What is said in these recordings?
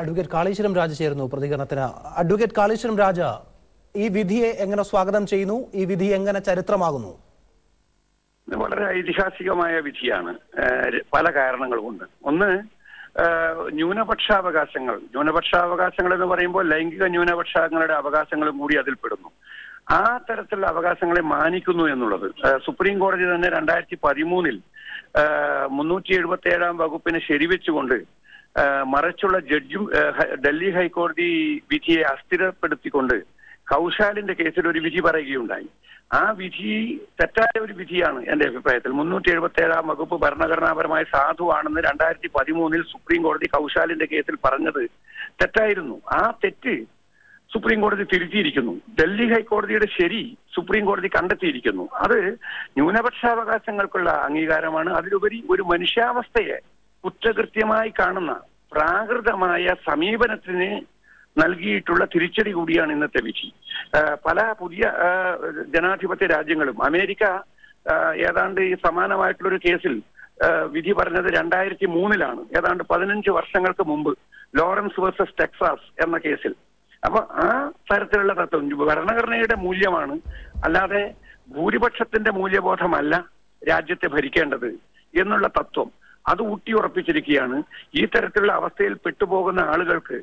Advocate Kaleshwaram രാജ ചേരുന്നു പ്രതികരണത്തിന്. Advocate Kaleshwaram രാജ ഈ വിധിയെ എങ്ങനെ സ്വാഗതം ചെയ്യുന്നു? ഈ വിധി എങ്ങനെ ചരിത്രമാകുന്നു? വളരെ ഐതിഹാസികമായ വിധിയാണ്. പല കാരണങ്ങൾ കൊണ്ട് ഒന്ന് ന്യൂനപക്ഷാവകാശങ്ങൾ. ന്യൂനപക്ഷാവകാശങ്ങൾ എന്ന് പറയുമ്പോൾ ലൈംഗിക ന്യൂനപക്ഷങ്ങളുടെ അവകാശങ്ങളും കൂടി അതിൽപ്പെടുന്നു ആ തരത്തിലുള്ള അവകാശങ്ങളെ മാനിക്കുന്നു എന്നുള്ളത് സുപ്രീം കോടതി തന്നെ രണ്ടായിരത്തി പതിമൂന്നിൽ മുന്നൂറ്റി എഴുപത്തി ഏഴാം വകുപ്പിനെ ശരിവെച്ചുകൊണ്ട് മറിച്ചുള്ള ജഡ്ജും ഡൽഹി ഹൈക്കോടതി വിധിയെ അസ്ഥിരപ്പെടുത്തിക്കൊണ്ട് കൗശാലിന്റെ കേസിൽ ഒരു വിധി പറയുകയുണ്ടായി. ആ വിധി തെറ്റായ ഒരു വിധിയാണ് എന്റെ അഭിപ്രായത്തിൽ. മുന്നൂറ്റി എഴുപത്തി ഏഴാം വകുപ്പ് ഭരണഘടനാപരമായി സാധുവാണെന്ന് രണ്ടായിരത്തി പതിമൂന്നിൽ സുപ്രീം കോടതി കൗശാലിന്റെ കേസിൽ പറഞ്ഞത് തെറ്റായിരുന്നു. ആ തെറ്റ് സുപ്രീം കോടതി തിരുത്തിയിരിക്കുന്നു. ഡൽഹി ഹൈക്കോടതിയുടെ ശരി സുപ്രീം കോടതി കണ്ടെത്തിയിരിക്കുന്നു. അത് ന്യൂനപക്ഷാവകാശങ്ങൾക്കുള്ള അംഗീകാരമാണ്. അതിലുപരി ഒരു മനുഷ്യാവസ്ഥയെ കുറ്റകൃത്യമായി കാണുന്ന പ്രാകൃതമായ സമീപനത്തിന് നൽകിയിട്ടുള്ള തിരിച്ചടി കൂടിയാണ് ഇന്നത്തെ വിധി. പല പുതിയ ജനാധിപത്യ രാജ്യങ്ങളും അമേരിക്ക ഏതാണ്ട് ഈ സമാനമായിട്ടുള്ള ഒരു കേസിൽ വിധി പറഞ്ഞത് രണ്ടായിരത്തി മൂന്നിലാണ്. ഏതാണ്ട് പതിനഞ്ച് വർഷങ്ങൾക്ക് മുമ്പ് ലോറൻസ് വേഴ്സസ് ടെക്സാസ് എന്ന കേസിൽ. അപ്പൊ ആ തരത്തിലുള്ള തത്വം ഭരണഘടനയുടെ മൂല്യമാണ്. അല്ലാതെ ഭൂരിപക്ഷത്തിന്റെ മൂല്യബോധമല്ല രാജ്യത്തെ ഭരിക്കേണ്ടത് എന്നുള്ള തത്വം. അത് ഊട്ടിയുറപ്പിച്ചിരിക്കുകയാണ്. ഈ തരത്തിലുള്ള അവസ്ഥയിൽ പെട്ടുപോകുന്ന ആളുകൾക്ക്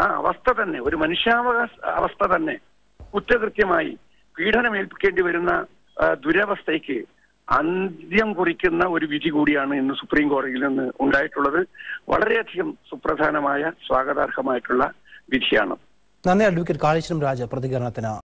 ആ അവസ്ഥ തന്നെ ഒരു മനുഷ്യാവകാശ അവസ്ഥ തന്നെ കുറ്റകൃത്യമായി പീഡനമേൽപ്പിക്കേണ്ടി വരുന്ന ദുരവസ്ഥയ്ക്ക് അന്ത്യം കുറിക്കുന്ന ഒരു വിധി കൂടിയാണ് ഇന്ന് സുപ്രീം കോടതിയിൽ നിന്ന് ഉണ്ടായിട്ടുള്ളത്. വളരെയധികം സുപ്രധാനമായ സ്വാഗതാർഹമായിട്ടുള്ള വിധിയാണ്. നന്ദി അഡ്വക്കേറ്റ് കാളീശ്വരം രാജ പ്രതികരണത്തിന്